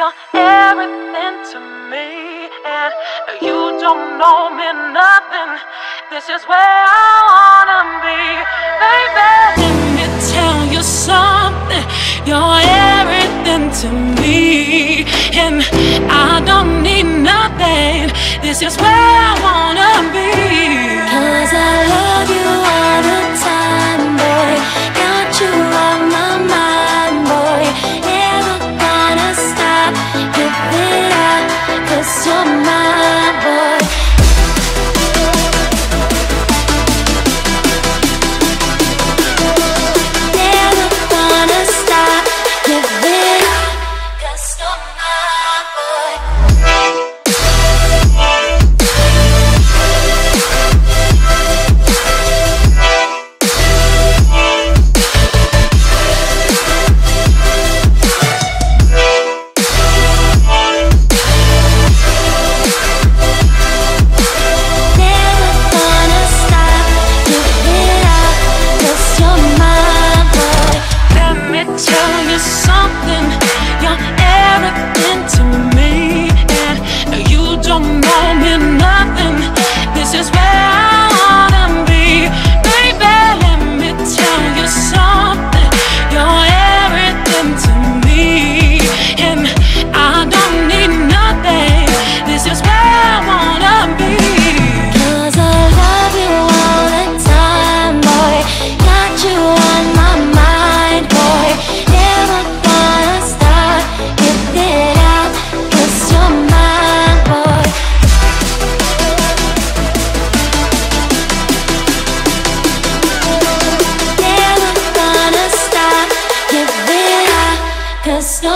You're everything to me, and you don't know me nothing. This is where I wanna be, baby. Let me tell you something. You're everything to me, and I don't need nothing. This is where I wanna just where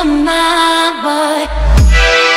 my boy.